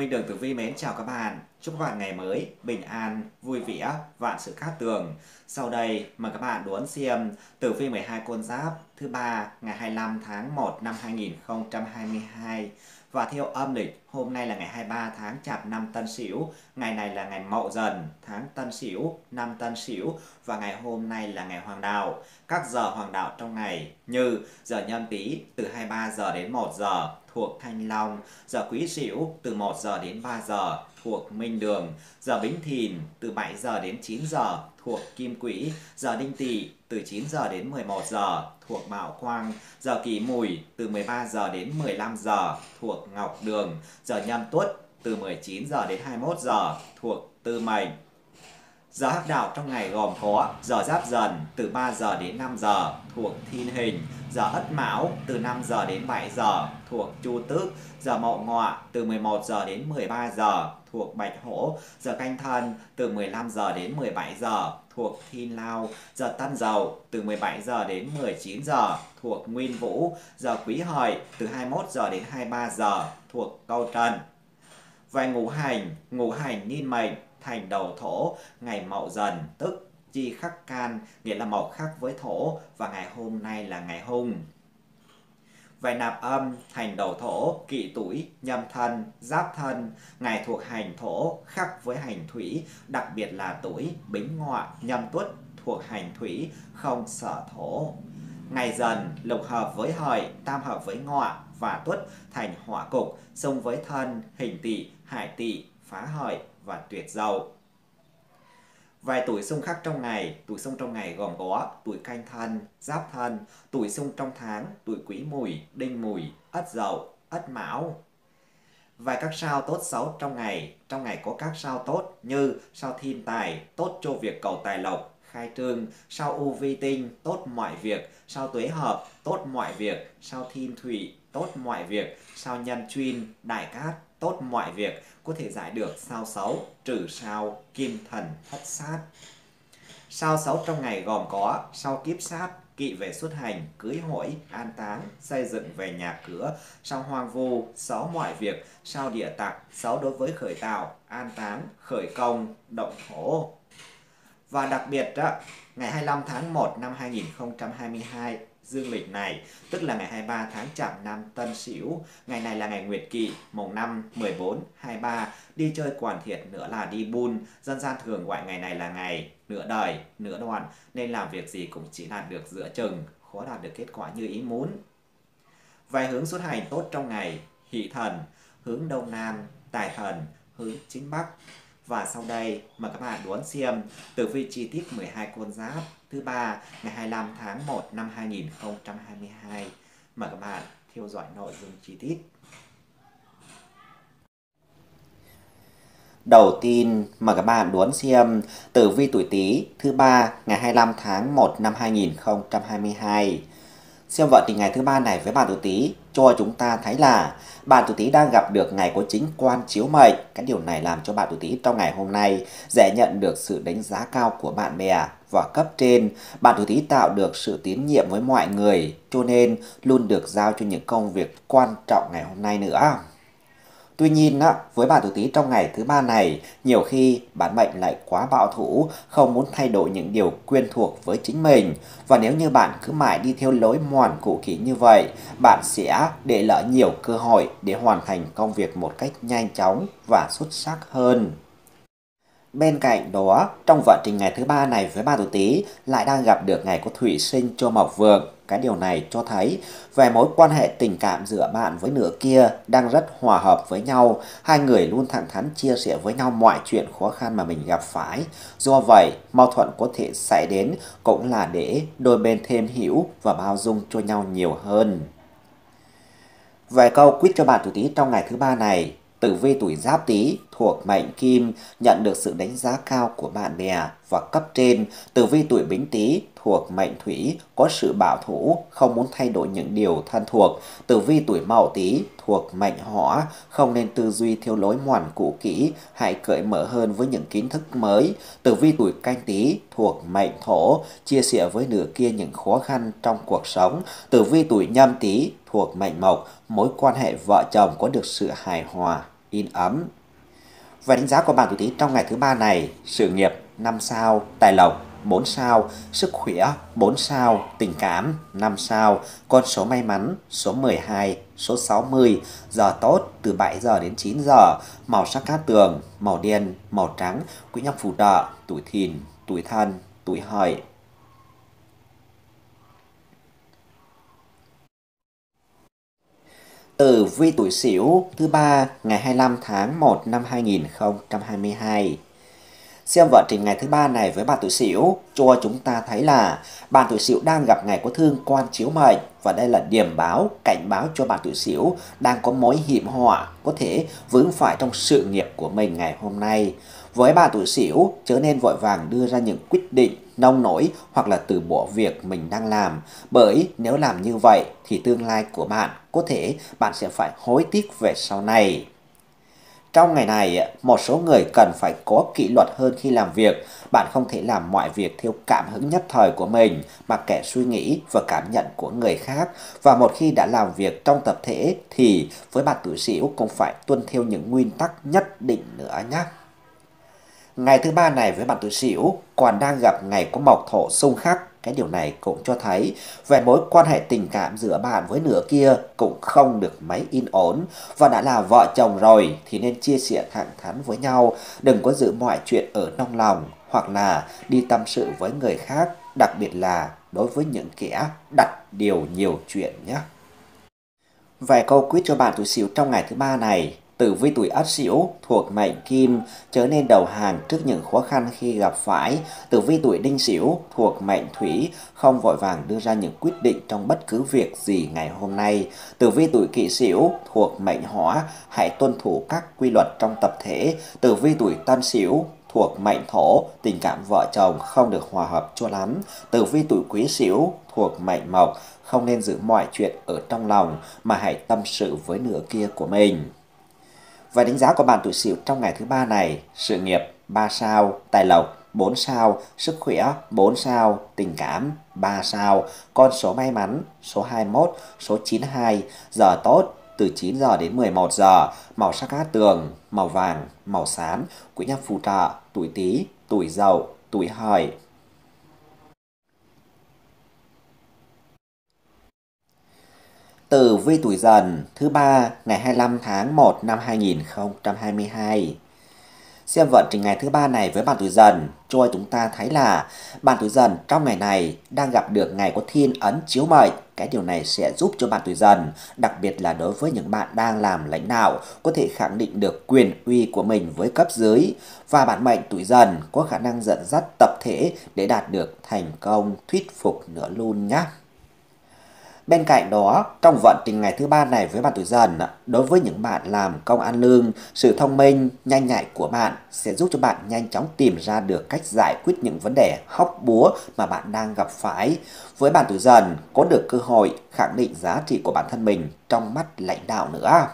Minh Đường Tử Vi mến chào các bạn. Chúc các bạn ngày mới bình an, vui vẻ, vạn sự cát tường. Sau đây mời các bạn đón xem Tử Vi 12 con giáp thứ ba ngày 25 tháng 1 năm 2022. Và theo âm lịch, hôm nay là ngày 23 tháng Chạp năm Tân Sửu, ngày này là ngày Mậu Dần, tháng Tân Sửu, năm Tân Sửu. Và ngày hôm nay là ngày Hoàng Đạo. Các giờ Hoàng Đạo trong ngày như giờ Nhâm Tý từ 23 giờ đến 1 giờ thuộc Thanh Long, giờ Quý Sửu từ 1 giờ đến 3 giờ thuộc Minh Đường, giờ Bính Thìn từ 7 giờ đến 9 giờ thuộc Kim Quỹ, giờ Đinh Tỵ từ 9 giờ đến 11 giờ thuộc Mão Quang, giờ Kỷ Mùi từ 13 giờ đến 15 giờ thuộc Ngọc Đường, giờ Nhâm Tuất từ 19 giờ đến 21 giờ thuộc Tư Mệnh. Giờ hắc đạo trong ngày gồm có giờ giáp dần từ 3 giờ đến 5 giờ thuộc thiên hình, giờ ất mão từ 5 giờ đến 7 giờ thuộc chu tước, giờ mậu ngọ từ 11 giờ đến 13 giờ thuộc bạch hổ, giờ canh thân từ 15 giờ đến 17 giờ thuộc thiên lao, giờ tân dậu từ 17 giờ đến 19 giờ thuộc nguyên vũ, giờ quý hợi từ 21 giờ đến 23 giờ thuộc câu trần. Về ngũ hành, ngũ hành niên mệnh thành đầu thổ. Ngày mậu dần tức chi khắc can nghĩa là mậu khắc với thổ và ngày hôm nay là ngày hung về nạp âm thành đầu thổ, kỵ tuổi, nhâm thân, giáp thân ngày thuộc hành thổ, khắc với hành thủy, đặc biệt là tuổi, bính ngọ nhâm tuất thuộc hành thủy, không sở thổ ngày dần, lục hợp với hợi, tam hợp với ngọ và tuất thành hỏa cục, xung với thân, hình tỵ, hải tỵ, phá hợi và tuyệt dậu. Vài tuổi xung khắc trong ngày, tuổi xung trong ngày gồm có tuổi canh thân, giáp thân, tuổi xung trong tháng, tuổi quý mùi, đinh mùi, ất dậu, ất mão. Vài các sao tốt xấu trong ngày, trong ngày có các sao tốt như sao thiên tài, tốt cho việc cầu tài lộc, khai trương, sao u vi tinh, tốt mọi việc, sao tuế hợp, tốt mọi việc, sao thiên thủy, tốt mọi việc, sao nhân chuyên, đại cát, tốt mọi việc, có thể giải được sao xấu, trừ sao, kim thần, thất sát. Sao xấu trong ngày gồm có sao kiếp sát, kỵ về xuất hành, cưới hỏi, an táng, xây dựng về nhà cửa, sao hoang vu, xấu mọi việc, sao địa tặc, xấu đối với khởi tạo, an táng, khởi công, động thổ. Và đặc biệt đó, ngày 25 tháng 1 năm 2022 dương lịch này, tức là ngày 23 tháng Chạp năm Tân Sửu. Ngày này là ngày Nguyệt Kỵ, mùng 5, 14, 23, đi chơi quản thiệt nữa là đi bun. Dân gian thường gọi ngày này là ngày nửa đời, nửa đoàn, nên làm việc gì cũng chỉ đạt được giữa chừng, khó đạt được kết quả như ý muốn. Vài hướng xuất hành tốt trong ngày, hỷ thần, hướng đông nam, tài thần, hướng chính bắc. Và sau đây mời các bạn đón xem tử vi chi tiết 12 con giáp thứ ba, ngày 25 tháng 1 năm 2022. Mời các bạn theo dõi nội dung chi tiết. Đầu tiên, mời các bạn đón xem tử vi tuổi Tý thứ ba, ngày 25 tháng 1 năm 2022. Xem vận thì ngày thứ ba này với bạn tuổi Tý cho chúng ta thấy là bạn tuổi Tý đang gặp được ngày có chính quan chiếu mệnh. Cái điều này làm cho bạn tuổi Tý trong ngày hôm nay dễ nhận được sự đánh giá cao của bạn bè và cấp trên. Bạn tuổi Tý tạo được sự tín nhiệm với mọi người, cho nên luôn được giao cho những công việc quan trọng ngày hôm nay nữa. Tuy nhiên, với bạn tuổi Tý trong ngày thứ ba này, nhiều khi bản mệnh lại quá bạo thủ, không muốn thay đổi những điều quen thuộc với chính mình. Và nếu như bạn cứ mãi đi theo lối mòn cũ kỹ như vậy, bạn sẽ để lỡ nhiều cơ hội để hoàn thành công việc một cách nhanh chóng và xuất sắc hơn. Bên cạnh đó, trong vận trình ngày thứ ba này với ba tuổi Tý lại đang gặp được ngày có thủy sinh cho mộc vượng. Cái điều này cho thấy về mối quan hệ tình cảm giữa bạn với nửa kia đang rất hòa hợp với nhau. Hai người luôn thẳng thắn chia sẻ với nhau mọi chuyện khó khăn mà mình gặp phải. Do vậy, mâu thuẫn có thể xảy đến cũng là để đôi bên thêm hiểu và bao dung cho nhau nhiều hơn. vài câu quyết cho bạn tuổi Tý trong ngày thứ ba này, Tử vi tuổi Giáp Tý thuộc mệnh Kim nhận được sự đánh giá cao của bạn bè và cấp trên. Tử vi tuổi Bính Tý thuộc mệnh Thủy có sự bảo thủ, không muốn thay đổi những điều thân thuộc. Tử vi tuổi Mậu Tý thuộc mệnh Hỏa, không nên tư duy theo lối mòn cũ kỹ, hãy cởi mở hơn với những kiến thức mới. Tử vi tuổi Canh Tý thuộc mệnh Thổ, chia sẻ với nửa kia những khó khăn trong cuộc sống. Tử vi tuổi Nhâm Tý thuộc mệnh Mộc, mối quan hệ vợ chồng có được sự hài hòa in ấm. Về đánh giá của bạn tuổi Tý trong ngày thứ ba này, sự nghiệp 5 sao, tài lộc 4 sao, sức khỏe 4 sao, tình cảm 5 sao, con số may mắn số 12, số 60, giờ tốt từ 7 giờ đến 9 giờ, màu sắc cát tường, màu đen, màu trắng, quý nhân phù trợ, tuổi thìn, tuổi thân, tuổi hợi. Tử vi tuổi Sửu thứ ba, ngày 25 tháng 1 năm 2022. Xem vận trình ngày thứ ba này với bạn tuổi Sửu cho chúng ta thấy là bạn tuổi Sửu đang gặp ngày có thương quan chiếu mệnh và đây là điểm báo, cảnh báo cho bạn tuổi Sửu đang có mối hiểm họa, có thể vướng phải trong sự nghiệp của mình ngày hôm nay. Với bạn tuổi Sửu chớ nên vội vàng đưa ra những quyết định nông nổi hoặc là từ bỏ việc mình đang làm bởi nếu làm như vậy thì tương lai của bạn có thể bạn sẽ phải hối tiếc về sau này. Trong ngày này, một số người cần phải có kỷ luật hơn khi làm việc. Bạn không thể làm mọi việc theo cảm hứng nhất thời của mình, mà kẻ suy nghĩ và cảm nhận của người khác. Và một khi đã làm việc trong tập thể thì với bạn tuổi sửu cũng phải tuân theo những nguyên tắc nhất định nữa nhé. Ngày thứ ba này với bạn tuổi Sửu còn đang gặp ngày có mộc thổ xung khắc. Cái điều này cũng cho thấy về mối quan hệ tình cảm giữa bạn với nửa kia cũng không được mấy yên ổn. Và đã là vợ chồng rồi thì nên chia sẻ thẳng thắn với nhau, đừng có giữ mọi chuyện ở trong lòng hoặc là đi tâm sự với người khác, đặc biệt là đối với những kẻ đặt điều nhiều chuyện nhé. Vài câu quyết cho bạn tuổi sửu trong ngày thứ ba này. Tử vi tuổi Ất Sửu thuộc mệnh Kim trở nên đầu hàng trước những khó khăn khi gặp phải. Tử vi tuổi Đinh Sửu thuộc mệnh Thủy không vội vàng đưa ra những quyết định trong bất cứ việc gì ngày hôm nay. Tử vi tuổi Kỷ Sửu thuộc mệnh Hỏa hãy tuân thủ các quy luật trong tập thể. Tử vi tuổi Tân Sửu thuộc mệnh thổ, tình cảm vợ chồng không được hòa hợp cho lắm. Tử vi tuổi quý sửu thuộc mệnh mộc, không nên giữ mọi chuyện ở trong lòng mà hãy tâm sự với nửa kia của mình. Và đánh giá của bạn tuổi Sửu trong ngày thứ ba này, sự nghiệp 3 sao, tài lộc 4 sao, sức khỏe 4 sao, tình cảm 3 sao, con số may mắn số 21, số 92, giờ tốt từ 9 giờ đến 11 giờ, màu sắc cát tường, màu vàng, màu xám, quý nhân phù trợ, tuổi Tý, tuổi Dậu, tuổi Hợi. Tử vi tuổi dần thứ ba ngày 25 tháng 1 năm 2022. Xem vận trình ngày thứ ba này với bạn tuổi dần cho chúng ta thấy là bạn tuổi dần trong ngày này đang gặp được ngày có thiên ấn chiếu mệnh. Cái điều này sẽ giúp cho bạn tuổi dần, đặc biệt là đối với những bạn đang làm lãnh đạo, có thể khẳng định được quyền uy của mình với cấp dưới. Và bạn mệnh tuổi dần có khả năng dẫn dắt tập thể để đạt được thành công thuyết phục nữa luôn nhé. Bên cạnh đó, trong vận trình ngày thứ ba này với bạn tuổi dần, đối với những bạn làm công ăn lương, sự thông minh, nhanh nhạy của bạn sẽ giúp cho bạn nhanh chóng tìm ra được cách giải quyết những vấn đề hóc búa mà bạn đang gặp phải. Với bạn tuổi dần, có được cơ hội khẳng định giá trị của bản thân mình trong mắt lãnh đạo nữa.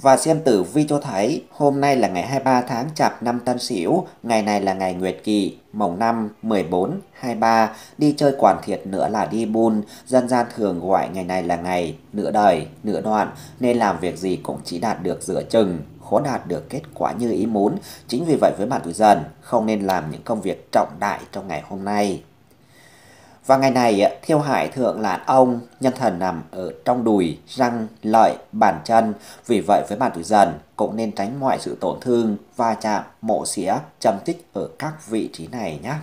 Và xem tử vi cho thấy hôm nay là ngày 23 tháng chạp năm Tân Sửu, ngày này là ngày Nguyệt Kỳ mồng 5, 14, 23, đi chơi quản thiệt nữa là đi buôn, dân gian thường gọi ngày này là ngày nửa đời, nửa đoạn, nên làm việc gì cũng chỉ đạt được giữa chừng, khó đạt được kết quả như ý muốn. Chính vì vậy với bạn tuổi dần, không nên làm những công việc trọng đại trong ngày hôm nay. Và ngày này, thiêu hải thượng là ông, nhân thần nằm ở trong đùi, răng, lợi, bàn chân. Vì vậy với bạn tuổi dần, cũng nên tránh mọi sự tổn thương, va chạm, mộ xía, châm tích ở các vị trí này nhé.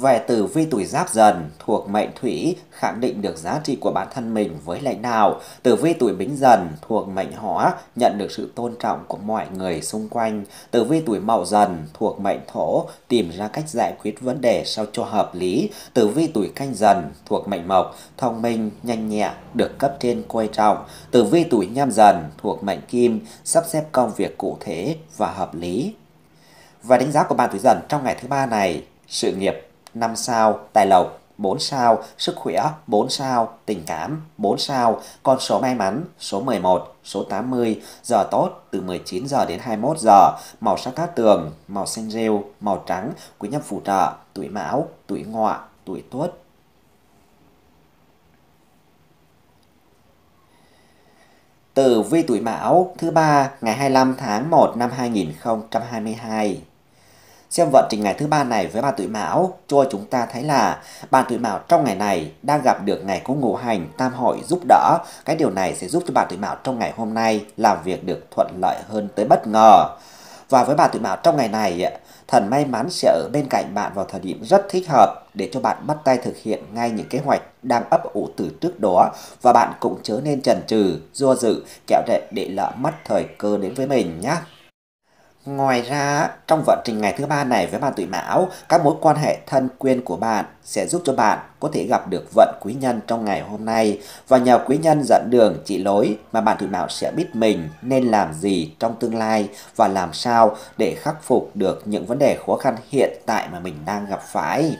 Về tử vi tuổi giáp dần thuộc mệnh thủy khẳng định được giá trị của bản thân mình với lãnh đạo. Tử vi tuổi bính dần thuộc mệnh hỏa nhận được sự tôn trọng của mọi người xung quanh. Tử vi tuổi mậu dần thuộc mệnh thổ tìm ra cách giải quyết vấn đề sao cho hợp lý. Tử vi tuổi canh dần thuộc mệnh mộc thông minh, nhanh nhẹ, được cấp trên coi trọng. Tử vi tuổi nhâm dần thuộc mệnh kim sắp xếp công việc cụ thể và hợp lý. Và đánh giá của bạn tuổi dần trong ngày thứ ba này, sự nghiệp 5 sao, tài lộc 4 sao, sức khỏe 4 sao, tình cảm 4 sao, con số may mắn số 11, số 80, giờ tốt từ 19 giờ đến 21 giờ, màu sắc cát tường, màu xanh rêu, màu trắng, quý nhân phù trợ, tuổi mão, tuổi ngọ, tuổi tuất. Tử vi tuổi Mão thứ ba ngày 25 tháng 1 năm 2022. Xem vận trình ngày thứ ba này với bà tuổi Mão, cho chúng ta thấy là bạn tuổi Mão trong ngày này đang gặp được ngày có ngũ hành tam hội giúp đỡ. Cái điều này sẽ giúp cho bạn tuổi Mão trong ngày hôm nay làm việc được thuận lợi hơn tới bất ngờ. Và với bạn tuổi Mão trong ngày này, thần may mắn sẽ ở bên cạnh bạn vào thời điểm rất thích hợp để cho bạn bắt tay thực hiện ngay những kế hoạch đang ấp ủ từ trước đó và bạn cũng chớ nên chần chừ, do dự, kẹo để, để lỡ mất thời cơ đến với mình nhé. Ngoài ra, trong vận trình ngày thứ ba này với bạn tuổi Mão, các mối quan hệ thân quyên của bạn sẽ giúp cho bạn có thể gặp được vận quý nhân trong ngày hôm nay và nhờ quý nhân dẫn đường chỉ lối mà bạn tuổi Mão sẽ biết mình nên làm gì trong tương lai và làm sao để khắc phục được những vấn đề khó khăn hiện tại mà mình đang gặp phải.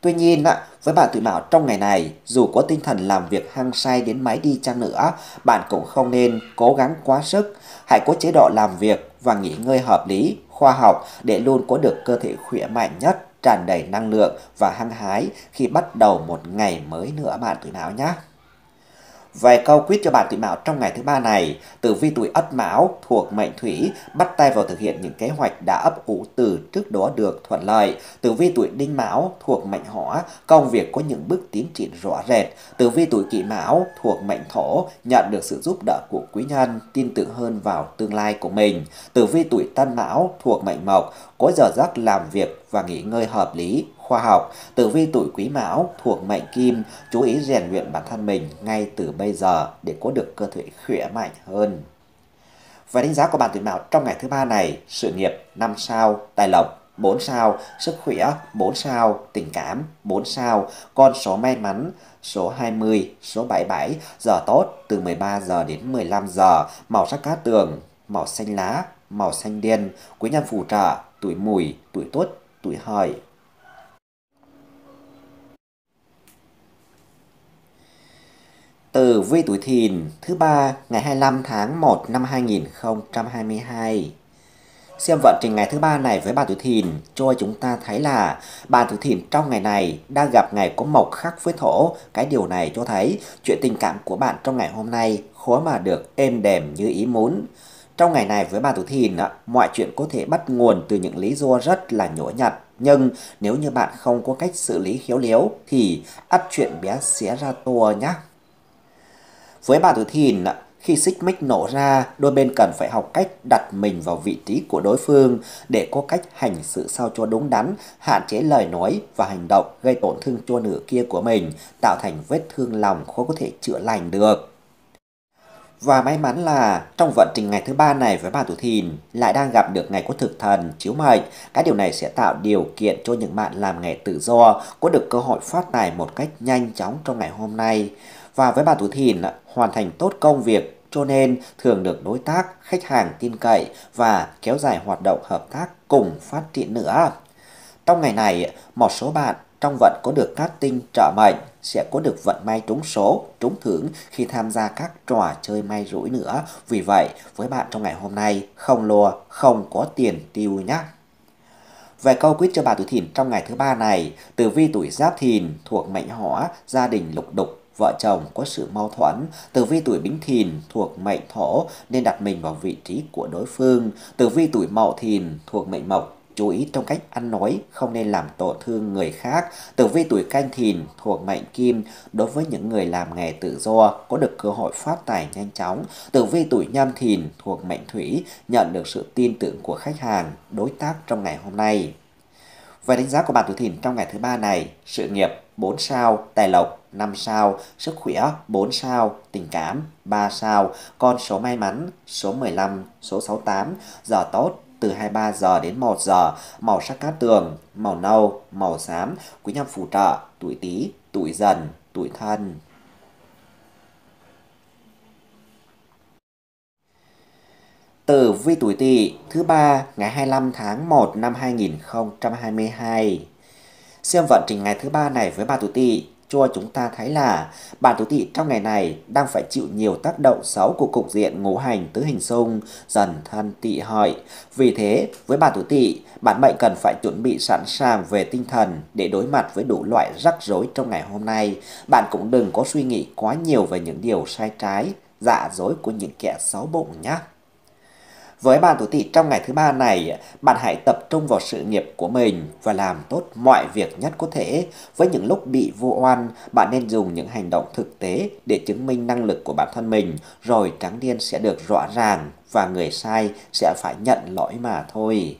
Tuy nhiên, với bạn tuổi mão trong ngày này, dù có tinh thần làm việc hăng say đến mấy đi chăng nữa, bạn cũng không nên cố gắng quá sức. Hãy có chế độ làm việc và nghỉ ngơi hợp lý, khoa học để luôn có được cơ thể khỏe mạnh nhất, tràn đầy năng lượng và hăng hái khi bắt đầu một ngày mới nữa bạn tuổi nào nhé. Vài câu quyết cho bạn tuổi mão trong ngày thứ ba này, tử vi tuổi ất mão thuộc mệnh thủy bắt tay vào thực hiện những kế hoạch đã ấp ủ từ trước đó được thuận lợi. Tử vi tuổi đinh mão thuộc mệnh hỏa, công việc có những bước tiến triển rõ rệt. Tử vi tuổi kỷ mão thuộc mệnh thổ, nhận được sự giúp đỡ của quý nhân, tin tưởng hơn vào tương lai của mình. Tử vi tuổi tân mão thuộc mệnh mộc, có giờ giấc làm việc và nghỉ ngơi hợp lý, khoa học, tử vi tuổi quý mão thuộc mệnh kim, chú ý rèn luyện bản thân mình ngay từ bây giờ để có được cơ thể khỏe mạnh hơn. Và đánh giá của bạn tuổi mão trong ngày thứ ba này, sự nghiệp 5 sao, tài lộc 4 sao, sức khỏe 4 sao, tình cảm 4 sao, con số may mắn số 20, số 77, giờ tốt từ 13 giờ đến 15 giờ, màu sắc cá tường, màu xanh lá, màu xanh đen, quý nhân phù trợ, tuổi mùi, tuổi tốt, tuổi hợi. Tử vi tuổi thìn thứ ba ngày 25 tháng 1 năm 2022. Xem vận trình ngày thứ ba này với bà tuổi thìn cho chúng ta thấy là bà tuổi thìn trong ngày này đang gặp ngày có mộc khắc với thổ. Cái điều này cho thấy chuyện tình cảm của bạn trong ngày hôm nay khó mà được êm đềm như ý muốn. Trong ngày này với bà tuổi thìn, mọi chuyện có thể bắt nguồn từ những lý do rất là nhỏ nhặt. Nhưng nếu như bạn không có cách xử lý khéo léo thì ắt chuyện bé xé ra to nhé. Với bà tuổi thìn, khi xích mích nổ ra, đôi bên cần phải học cách đặt mình vào vị trí của đối phương để có cách hành sự sao cho đúng đắn, hạn chế lời nói và hành động gây tổn thương cho nửa kia của mình, tạo thành vết thương lòng khó có thể chữa lành được. Và may mắn là trong vận trình ngày thứ ba này với bà tuổi thìn lại đang gặp được ngày có thực thần chiếu mệnh. Cái điều này sẽ tạo điều kiện cho những bạn làm nghề tự do có được cơ hội phát tài một cách nhanh chóng trong ngày hôm nay. Và với bà tuổi thìn hoàn thành tốt công việc cho nên thường được đối tác, khách hàng tin cậy và kéo dài hoạt động hợp tác cùng phát triển nữa. Trong ngày này, một số bạn trong vận có được các tinh trợ mệnh sẽ có được vận may trúng số, trúng thưởng khi tham gia các trò chơi may rủi nữa. Vì vậy, với bạn trong ngày hôm nay, không lùa, không có tiền tiêu nhé. Về câu quyết cho bà tuổi thìn trong ngày thứ ba này, tử vi tuổi giáp thìn thuộc mệnh hỏa, gia đình lục đục, vợ chồng có sự mâu thuẫn, tử vi tuổi bính thìn thuộc mệnh thổ nên đặt mình vào vị trí của đối phương, tử vi tuổi mậu thìn thuộc mệnh mộc chú ý trong cách ăn nói, không nên làm tổn thương người khác. Tử vi tuổi canh thìn thuộc mệnh kim, đối với những người làm nghề tự do, có được cơ hội phát tài nhanh chóng. Tử vi tuổi nhâm thìn thuộc mệnh thủy, nhận được sự tin tưởng của khách hàng, đối tác trong ngày hôm nay. Về đánh giá của bạn tuổi thìn trong ngày thứ ba này, sự nghiệp 4 sao, tài lộc 5 sao, sức khỏe 4 sao, tình cảm 3 sao, con số may mắn số 15, số 68, giờ tốt từ 23 giờ đến 1 giờ, màu sắc cát tường, màu nâu, màu xám, quý nhân phù trợ, tuổi tý, tuổi dần, tuổi thân. Tử vi tuổi tỵ thứ ba ngày 25 tháng 1 năm 2022. Xem vận trình ngày thứ ba này với bà tuổi tỵ cho chúng ta thấy là bạn tuổi tỵ trong ngày này đang phải chịu nhiều tác động xấu của cục diện ngũ hành tứ hình xung dần thân tỵ hợi. Vì thế, với bạn tuổi tỵ, bạn mệnh cần phải chuẩn bị sẵn sàng về tinh thần để đối mặt với đủ loại rắc rối trong ngày hôm nay. Bạn cũng đừng có suy nghĩ quá nhiều về những điều sai trái dạ dối của những kẻ xấu bụng nhé. Với bạn tuổi tỵ trong ngày thứ ba này, bạn hãy tập trung vào sự nghiệp của mình và làm tốt mọi việc nhất có thể. Với những lúc bị vô oan, bạn nên dùng những hành động thực tế để chứng minh năng lực của bản thân mình, rồi trắng điên sẽ được rõ ràng và người sai sẽ phải nhận lỗi mà thôi.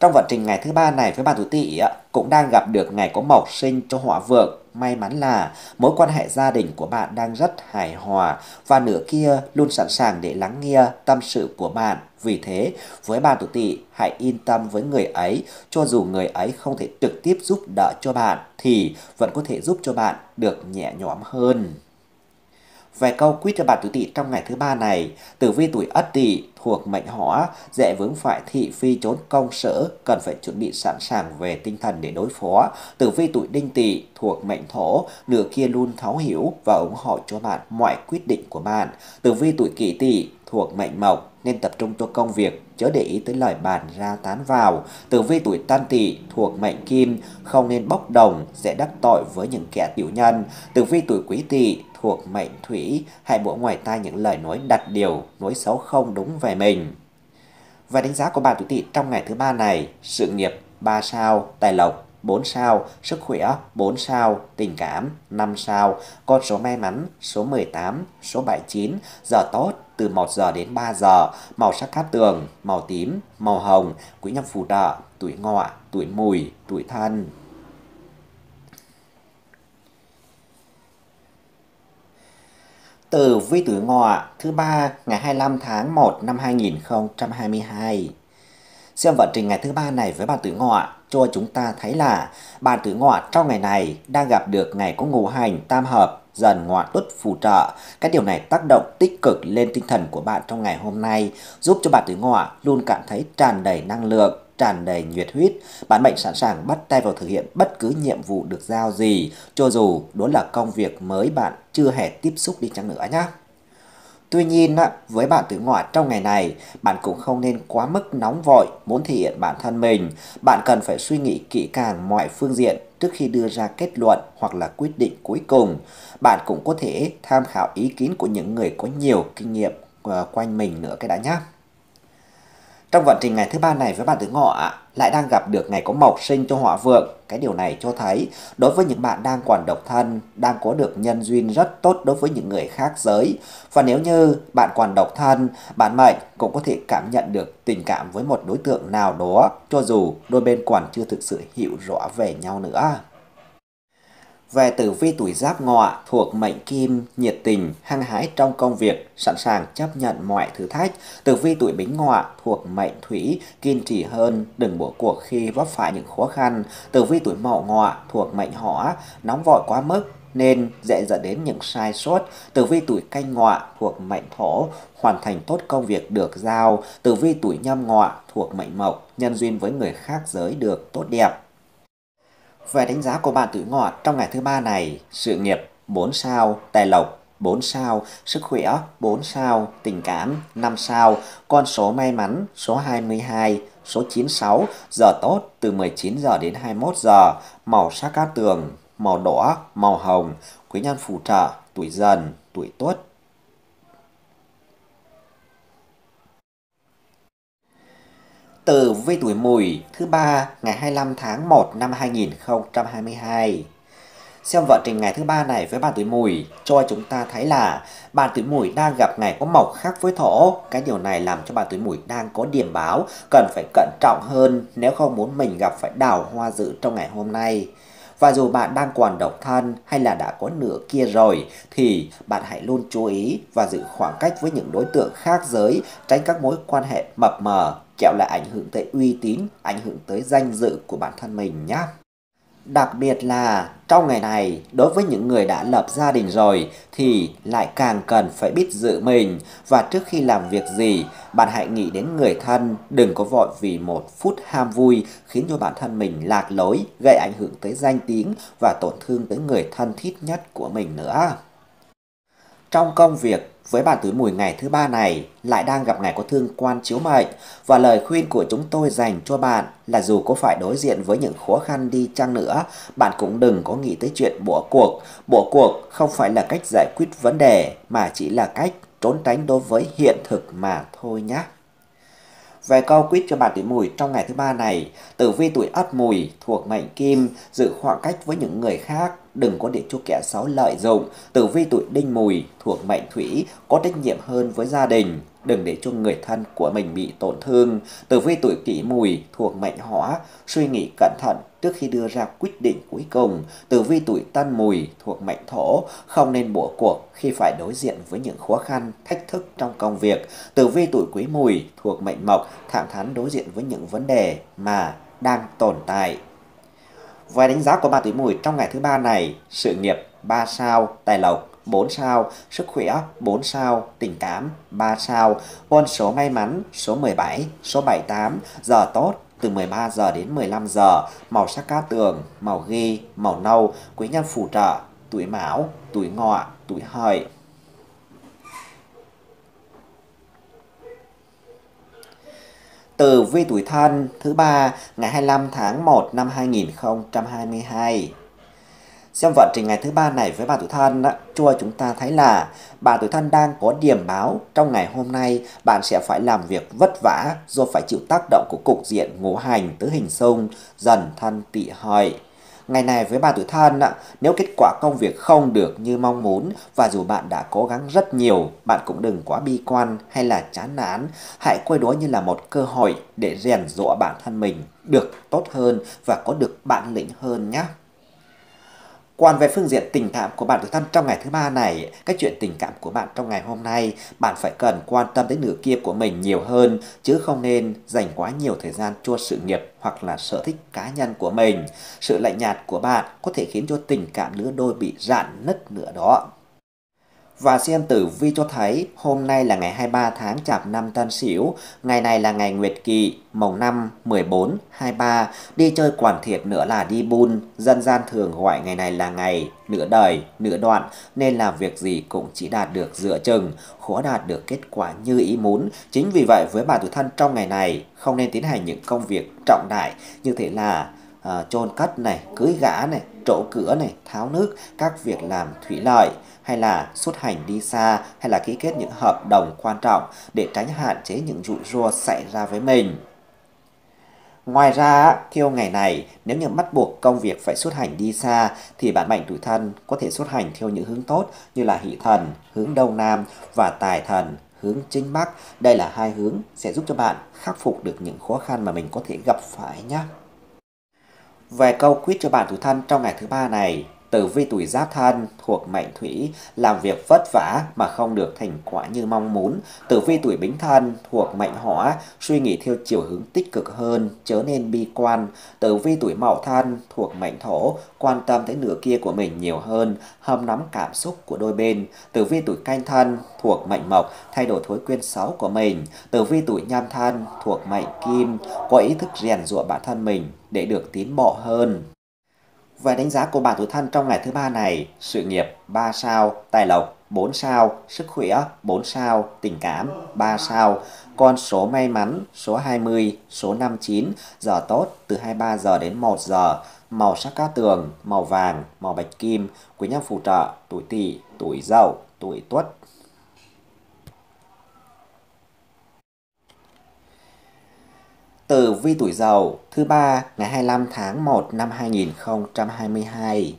Trong vận trình ngày thứ ba này với bạn tuổi tỵ cũng đang gặp được ngày có mộc sinh cho họa vượng. May mắn là mối quan hệ gia đình của bạn đang rất hài hòa và nửa kia luôn sẵn sàng để lắng nghe tâm sự của bạn. Vì thế, với bạn tuổi tỵ, hãy yên tâm với người ấy, cho dù người ấy không thể trực tiếp giúp đỡ cho bạn thì vẫn có thể giúp cho bạn được nhẹ nhõm hơn. Về câu quyết cho bạn tuổi tỵ trong ngày thứ ba này, tử vi tuổi ất tỵ thuộc mệnh hỏa, dễ vướng phải thị phi trốn công sở, cần phải chuẩn bị sẵn sàng về tinh thần để đối phó. Tử vi tuổi đinh tỵ thuộc mệnh thổ, nửa kia luôn thấu hiểu và ủng hộ cho bạn mọi quyết định của bạn. Tử vi tuổi kỷ tỵ thuộc mệnh mộc nên tập trung cho công việc, chớ để ý tới lời bàn ra tán vào. Tử vi tuổi tân tỵ thuộc mệnh kim, không nên bốc đồng, sẽ đắc tội với những kẻ tiểu nhân. Tử vi tuổi quý tỵ thuộc mệnh thủy, hãy bỏ ngoài tai những lời nói đặt điều, nói xấu không đúng về mình. Và đánh giá của bạn tuổi tỵ trong ngày thứ ba này, sự nghiệp 3 sao, tài lộc 4 sao, sức khỏe 4 sao, tình cảm 5 sao, con số may mắn số 18, số 79, giờ tốt từ 1 giờ đến 3 giờ, màu sắc cát tường, màu tím, màu hồng, quý nhân phù trợ, tuổi ngọ, tuổi mùi, tuổi thân. Tử vi tuổi ngọ thứ ba ngày 25 tháng 1 năm 2022. Xem vận trình ngày thứ ba này với bạn tuổi ngọ cho chúng ta thấy là bạn tuổi ngọ trong ngày này đang gặp được ngày có ngũ hành tam hợp dần ngọ tuất phù trợ. Cái điều này tác động tích cực lên tinh thần của bạn trong ngày hôm nay, giúp cho bạn tuổi ngọ luôn cảm thấy tràn đầy năng lượng, tràn đầy nhiệt huyết. Bạn mệnh sẵn sàng bắt tay vào thực hiện bất cứ nhiệm vụ được giao gì, cho dù đó là công việc mới bạn chưa hề tiếp xúc đi chăng nữa nhé. Tuy nhiên, với bạn tử ngọa trong ngày này, bạn cũng không nên quá mức nóng vội muốn thể hiện bản thân mình. Bạn cần phải suy nghĩ kỹ càng mọi phương diện trước khi đưa ra kết luận hoặc là quyết định cuối cùng. Bạn cũng có thể tham khảo ý kiến của những người có nhiều kinh nghiệm ờ, quanh mình nữa cái đã nhé. Trong vận trình ngày thứ ba này với bạn tuổi ngọ lại đang gặp được ngày có mộc sinh cho họa vượng. Cái điều này cho thấy đối với những bạn đang còn độc thân, đang có được nhân duyên rất tốt đối với những người khác giới. Và nếu như bạn còn độc thân, bạn mệnh cũng có thể cảm nhận được tình cảm với một đối tượng nào đó, cho dù đôi bên còn chưa thực sự hiểu rõ về nhau nữa. Về tử vi tuổi giáp ngọ thuộc mệnh kim, nhiệt tình, hăng hái trong công việc, sẵn sàng chấp nhận mọi thử thách. Tử vi tuổi bính ngọ thuộc mệnh thủy, kiên trì hơn, đừng bỏ cuộc khi vấp phải những khó khăn. Tử vi tuổi mậu ngọ thuộc mệnh hỏa, nóng vội quá mức, nên dễ dẫn đến những sai sót. Tử vi tuổi canh ngọ thuộc mệnh thổ, hoàn thành tốt công việc được giao. Tử vi tuổi nhâm ngọ thuộc mệnh mộc, nhân duyên với người khác giới được tốt đẹp. Về đánh giá của bạn tuổi ngọ trong ngày thứ ba này, sự nghiệp 4 sao, tài lộc 4 sao, sức khỏe 4 sao, tình cảm 5 sao, con số may mắn số 22, số 96, giờ tốt từ 19 giờ đến 21 giờ, màu sắc cát tường, màu đỏ, màu hồng, quý nhân phù trợ, tuổi dần, tuổi tuất, Tử vi tuổi mùi thứ ba ngày 25 tháng 1 năm 2022. Xem vận trình ngày thứ ba này với bạn tuổi mùi, cho chúng ta thấy là bạn tuổi mùi đang gặp ngày có mộc khác với thổ. Cái điều này làm cho bạn tuổi mùi đang có điểm báo, cần phải cẩn trọng hơn nếu không muốn mình gặp phải đào hoa dự trong ngày hôm nay. Và dù bạn đang còn độc thân hay là đã có nửa kia rồi thì bạn hãy luôn chú ý và giữ khoảng cách với những đối tượng khác giới, tránh các mối quan hệ mập mờ, kẹo lại ảnh hưởng tới uy tín, ảnh hưởng tới danh dự của bản thân mình nhé. Đặc biệt là trong ngày này, đối với những người đã lập gia đình rồi thì lại càng cần phải biết giữ mình và trước khi làm việc gì, bạn hãy nghĩ đến người thân, đừng có vội vì một phút ham vui khiến cho bản thân mình lạc lối, gây ảnh hưởng tới danh tiếng và tổn thương tới người thân thiết nhất của mình nữa. Trong công việc, với bạn tuổi mùi ngày thứ ba này lại đang gặp ngày có thương quan chiếu mệnh và lời khuyên của chúng tôi dành cho bạn là dù có phải đối diện với những khó khăn đi chăng nữa, bạn cũng đừng có nghĩ tới chuyện bỏ cuộc. Bỏ cuộc không phải là cách giải quyết vấn đề mà chỉ là cách trốn tránh đối với hiện thực mà thôi nhé. Về câu quyết cho bạn tuổi mùi trong ngày thứ ba này, tử vi tuổi ất mùi thuộc mệnh kim, giữ khoảng cách với những người khác, đừng có để cho kẻ xấu lợi dụng. Tử vi tuổi đinh mùi thuộc mệnh thủy, có trách nhiệm hơn với gia đình, đừng để cho người thân của mình bị tổn thương. Tử vi tuổi kỷ mùi thuộc mệnh hỏa, suy nghĩ cẩn thận trước khi đưa ra quyết định cuối cùng. Tử vi tuổi tân mùi thuộc mệnh thổ, không nên bỏ cuộc khi phải đối diện với những khó khăn, thách thức trong công việc. Tử vi tuổi quý mùi thuộc mệnh mộc, thẳng thắn đối diện với những vấn đề mà đang tồn tại. Với đánh giá của bà tuổi mùi trong ngày thứ ba này, sự nghiệp 3 sao, tài lộc 4 sao, sức khỏe 4 sao, tình cảm 3 sao, con số may mắn số 17, số 78, giờ tốt từ 13 giờ đến 15 giờ, màu sắc cá tường, màu ghi, màu nâu, quý nhân phù trợ, tuổi mão, tuổi ngọ, tuổi hợi. Từ vi tuổi thân thứ ba ngày 25 tháng 1 năm 2022. Xem vận trình ngày thứ ba này với bà tuổi thân, chua chúng ta thấy là bà tuổi thân đang có điểm báo trong ngày hôm nay bạn sẽ phải làm việc vất vả do phải chịu tác động của cục diện ngũ hành tứ hình xung dần thân tỵ hợi. Ngày này với bà tuổi thân, nếu kết quả công việc không được như mong muốn và dù bạn đã cố gắng rất nhiều, bạn cũng đừng quá bi quan hay là chán nản. Hãy coi đó như là một cơ hội để rèn rũa bản thân mình được tốt hơn và có được bản lĩnh hơn nhé. Còn về phương diện tình cảm của bạn tuổi thân trong ngày thứ ba này, cái chuyện tình cảm của bạn trong ngày hôm nay, bạn phải cần quan tâm đến nửa kia của mình nhiều hơn, chứ không nên dành quá nhiều thời gian cho sự nghiệp hoặc là sở thích cá nhân của mình. Sự lạnh nhạt của bạn có thể khiến cho tình cảm lứa đôi bị rạn nứt nữa đó. Và xem tử vi cho thấy hôm nay là ngày 23 tháng chạp năm Tân Sửu, ngày này là ngày Nguyệt Kỵ, mồng 5, 14, 23, đi chơi quản thiệt nữa là đi bun, dân gian thường gọi ngày này là ngày nửa đời, nửa đoạn, nên làm việc gì cũng chỉ đạt được dựa chừng, khó đạt được kết quả như ý muốn. Chính vì vậy với bà tuổi thân trong ngày này, không nên tiến hành những công việc trọng đại như thế là ờ, chôn à, cất này, cưới gã này, trổ cửa này, tháo nước, các việc làm thủy lợi hay là xuất hành đi xa hay là ký kết những hợp đồng quan trọng để tránh hạn chế những rủi ro xảy ra với mình. Ngoài ra, theo ngày này, nếu như bắt buộc công việc phải xuất hành đi xa thì bản mệnh tuổi thân có thể xuất hành theo những hướng tốt như là hỷ thần, hướng đông nam và tài thần, hướng chính bắc. Đây là hai hướng sẽ giúp cho bạn khắc phục được những khó khăn mà mình có thể gặp phải nhé. Về câu quyết cho bạn tuổi thân trong ngày thứ ba này, Tử vi tuổi giáp thân thuộc mệnh thủy, làm việc vất vả mà không được thành quả như mong muốn. Tử vi tuổi bính thân thuộc mệnh hỏa, suy nghĩ theo chiều hướng tích cực hơn, chớ nên bi quan. Tử vi tuổi mậu thân thuộc mệnh thổ, quan tâm tới nửa kia của mình nhiều hơn, hâm nắm cảm xúc của đôi bên. Tử vi tuổi canh thân thuộc mệnh mộc, thay đổi thói quen xấu của mình. Tử vi tuổi nhâm thân thuộc mệnh kim, có ý thức rèn rũa bản thân mình để được tiến bộ hơn. Về đánh giá của bản tuổi thân trong ngày thứ ba này, sự nghiệp 3 sao, tài lộc 4 sao, sức khỏe 4 sao, tình cảm 3 sao, con số may mắn số 20, số 59, giờ tốt từ 23 giờ đến 1 giờ, màu sắc cá tường, màu vàng, màu bạch kim, quý nhân phù trợ, tuổi tỵ, tuổi dậu, tuổi tuất. Tử vi tuổi dậu thứ ba ngày 25 tháng 1 năm 2022.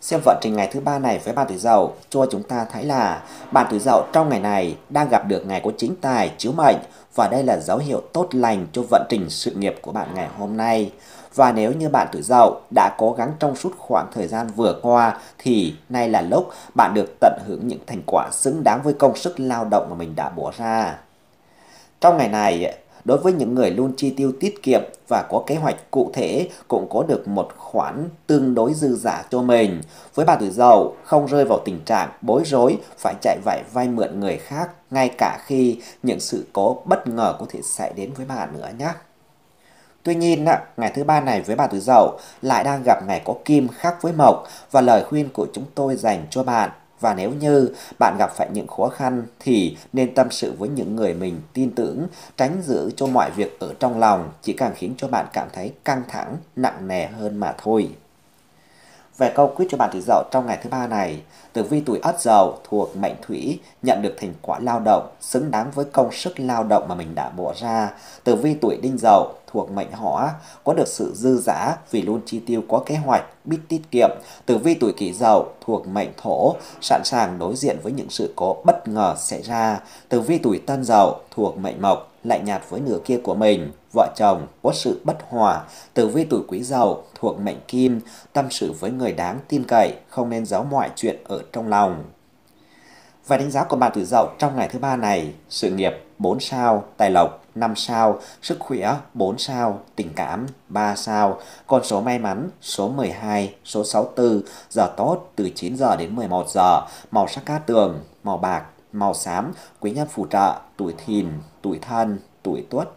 Xem vận trình ngày thứ ba này với bạn tuổi dậu cho chúng ta thấy là bạn tuổi dậu trong ngày này đang gặp được ngày có chính tài chiếu mệnh và đây là dấu hiệu tốt lành cho vận trình sự nghiệp của bạn ngày hôm nay. Và nếu như bạn tuổi dậu đã cố gắng trong suốt khoảng thời gian vừa qua thì nay là lúc bạn được tận hưởng những thành quả xứng đáng với công sức lao động mà mình đã bỏ ra. Trong ngày này, đối với những người luôn chi tiêu tiết kiệm và có kế hoạch cụ thể cũng có được một khoản tương đối dư giả cho mình. Với bà tuổi dậu, không rơi vào tình trạng bối rối phải chạy vạy vay mượn người khác ngay cả khi những sự cố bất ngờ có thể xảy đến với bà nữa nhé. Tuy nhiên, ngày thứ ba này với bà tuổi dậu lại đang gặp ngày có kim khác với mộc và lời khuyên của chúng tôi dành cho bạn và nếu như bạn gặp phải những khó khăn thì nên tâm sự với những người mình tin tưởng, tránh giữ cho mọi việc ở trong lòng chỉ càng khiến cho bạn cảm thấy căng thẳng, nặng nề hơn mà thôi. Về câu quyết cho bạn tuổi dậu trong ngày thứ ba này, tử vi tuổi ất dậu thuộc mệnh thủy nhận được thành quả lao động xứng đáng với công sức lao động mà mình đã bỏ ra. Tử vi tuổi đinh dậu thuộc mệnh hỏa có được sự dư giả vì luôn chi tiêu có kế hoạch, biết tiết kiệm. Tử vi tuổi kỷ dậu thuộc mệnh thổ sẵn sàng đối diện với những sự cố bất ngờ xảy ra. Tử vi tuổi tân dậu thuộc mệnh mộc lạnh nhạt với nửa kia của mình, vợ chồng có sự bất hòa, tử vi tuổi quý dậu thuộc mệnh kim, tâm sự với người đáng tin cậy, không nên giấu mọi chuyện ở trong lòng. Và đánh giá của bạn tuổi dậu trong ngày thứ ba này, sự nghiệp 4 sao, tài lộc 5 sao, sức khỏe 4 sao, tình cảm 3 sao, con số may mắn số 12, số 64, giờ tốt từ 9 giờ đến 11 giờ, màu sắc cát tường, màu bạc, màu xám, quý nhân phù trợ, tuổi thìn, tuổi thân, tuổi tuất.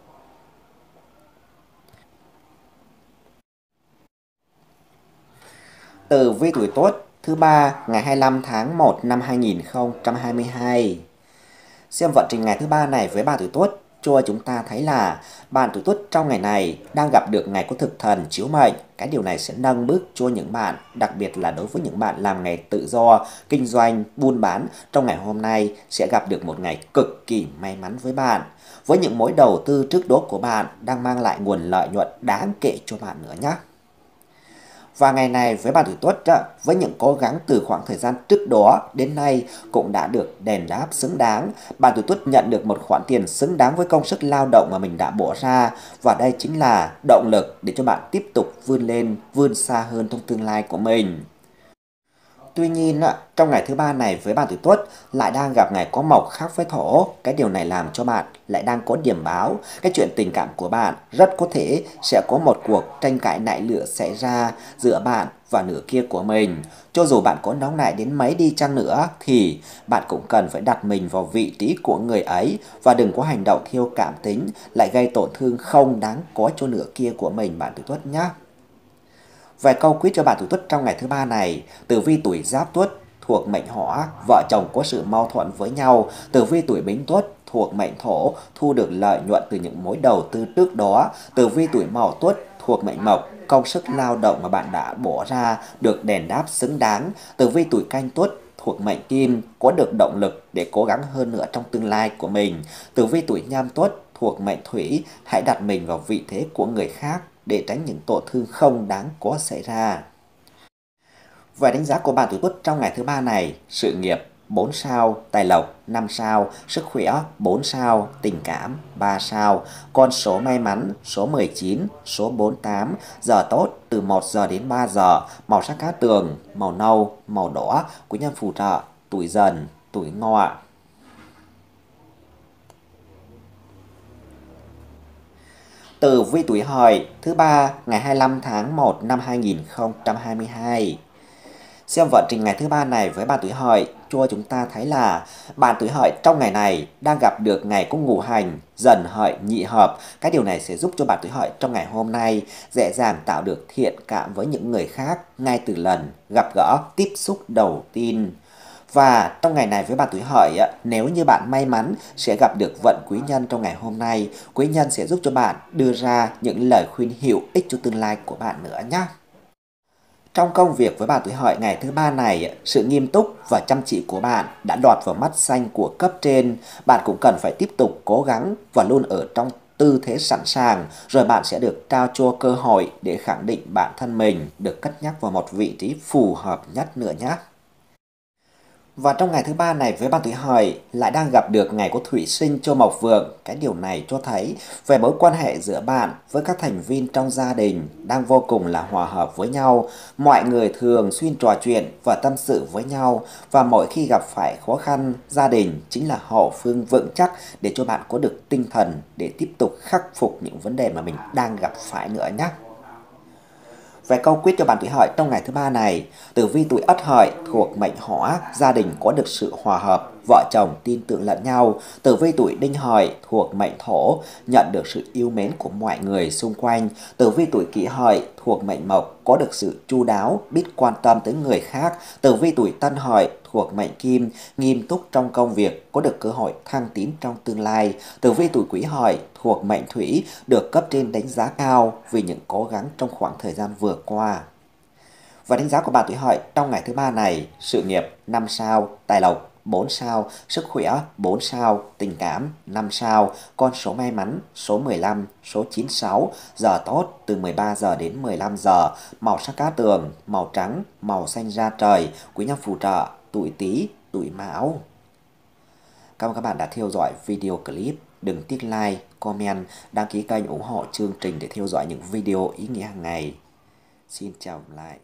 Tử vi tuổi tuất thứ ba ngày 25 tháng 1 năm 2022. Xem vận trình ngày thứ ba này với bà tuổi tuất cho chúng ta thấy là bạn tuổi tuất trong ngày này đang gặp được ngày có thực thần chiếu mệnh. Cái điều này sẽ nâng bước cho những bạn, đặc biệt là đối với những bạn làm nghề tự do, kinh doanh, buôn bán trong ngày hôm nay sẽ gặp được một ngày cực kỳ may mắn với bạn. Với những mối đầu tư trước đó của bạn đang mang lại nguồn lợi nhuận đáng kể cho bạn nữa nhé. Và ngày này với bà tuổi tuất với những cố gắng từ khoảng thời gian trước đó đến nay cũng đã được đền đáp xứng đáng. bà tuổi tuất nhận được một khoản tiền xứng đáng với công sức lao động mà mình đã bỏ ra. Và đây chính là động lực để cho bạn tiếp tục vươn lên, vươn xa hơn trong tương lai của mình. Tuy nhiên, trong ngày thứ ba này với bạn tuổi tuất lại đang gặp ngày có mộc khác với thổ. Cái điều này làm cho bạn lại đang có điểm báo. Cái chuyện tình cảm của bạn rất có thể sẽ có một cuộc tranh cãi nại lửa xảy ra giữa bạn và nửa kia của mình. Cho dù bạn có nóng nảy đến mấy đi chăng nữa thì bạn cũng cần phải đặt mình vào vị trí của người ấy và đừng có hành động thiêu cảm tính lại gây tổn thương không đáng có cho nửa kia của mình bạn tuổi tuất nhé. Vài câu quyết cho bạn tuổi tuất trong ngày thứ ba này, tử vi tuổi giáp tuất thuộc mệnh hỏa, vợ chồng có sự mâu thuẫn với nhau, tử vi tuổi bính tuất thuộc mệnh thổ, thu được lợi nhuận từ những mối đầu tư trước đó, tử vi tuổi mậu tuất thuộc mệnh mộc, công sức lao động mà bạn đã bỏ ra được đền đáp xứng đáng, tử vi tuổi canh tuất thuộc mệnh kim có được động lực để cố gắng hơn nữa trong tương lai của mình. Tử vi tuổi nhâm tuất thuộc mệnh thủy, hãy đặt mình vào vị thế của người khác để tránh những tổn thương không đáng có xảy ra. Về đánh giá của bạn tuổi tuất trong ngày thứ ba này, sự nghiệp 4 sao, tài lộc 5 sao, sức khỏe 4 sao, tình cảm 3 sao, con số may mắn số 19, số 48, giờ tốt từ 1 giờ đến 3 giờ, màu sắc cá tường, màu nâu, màu đỏ, quý nhân phù trợ, tuổi dần, tuổi ngọ. Tử vi tuổi hợi, thứ ba, ngày 25 tháng 1 năm 2022. Xem vận trình ngày thứ ba này với bạn tuổi hợi cho chúng ta thấy là bạn tuổi hợi trong ngày này đang gặp được ngày cung ngũ hành, dần hợi, nhị hợp. Cái điều này sẽ giúp cho bạn tuổi hợi trong ngày hôm nay dễ dàng tạo được thiện cảm với những người khác ngay từ lần gặp gỡ tiếp xúc đầu tiên. Và trong ngày này với bạn tuổi hợi, nếu như bạn may mắn sẽ gặp được vận quý nhân trong ngày hôm nay, quý nhân sẽ giúp cho bạn đưa ra những lời khuyên hữu ích cho tương lai của bạn nữa nhé. Trong công việc với bạn tuổi hợi ngày thứ ba này, sự nghiêm túc và chăm chỉ của bạn đã đọt vào mắt xanh của cấp trên. Bạn cũng cần phải tiếp tục cố gắng và luôn ở trong tư thế sẵn sàng, rồi bạn sẽ được trao cho cơ hội để khẳng định bản thân mình được cất nhắc vào một vị trí phù hợp nhất nữa nhé. Và trong ngày thứ ba này với ban tuổi hợi lại đang gặp được ngày có thủy sinh cho mộc vượng. Cái điều này cho thấy về mối quan hệ giữa bạn với các thành viên trong gia đình đang vô cùng là hòa hợp với nhau. Mọi người thường xuyên trò chuyện và tâm sự với nhau và mỗi khi gặp phải khó khăn, gia đình chính là hậu phương vững chắc để cho bạn có được tinh thần để tiếp tục khắc phục những vấn đề mà mình đang gặp phải nữa nhé. Về câu quyết cho bạn tuổi hợi trong ngày thứ ba này, tử vi tuổi ất hợi thuộc mệnh hỏa, gia đình có được sự hòa hợp, vợ chồng tin tưởng lẫn nhau. Tử vi tuổi đinh hợi thuộc mệnh thổ, nhận được sự yêu mến của mọi người xung quanh. Tử vi tuổi kỷ hợi thuộc mệnh mộc, có được sự chu đáo, biết quan tâm tới người khác. Tử vi tuổi tân hợi thuộc mệnh kim, nghiêm túc trong công việc, có được cơ hội thăng tiến trong tương lai. Tử vi tuổi quý hợi thuộc mệnh thủy, được cấp trên đánh giá cao vì những cố gắng trong khoảng thời gian vừa qua. Và đánh giá của bạn tuổi hợi trong ngày thứ ba này, sự nghiệp 5 sao, tài lộc 4 sao, sức khỏe 4 sao, tình cảm 5 sao, con số may mắn số 15, số 96, giờ tốt từ 13 giờ đến 15 giờ, màu sắc cá tường, màu trắng, màu xanh da trời, quý nhân phù trợ, tuổi Tý, tuổi Mão. Cảm ơn các bạn đã theo dõi video clip. Đừng tiếc like, comment, đăng ký kênh ủng hộ chương trình để theo dõi những video ý nghĩa hàng ngày. Xin chào lại.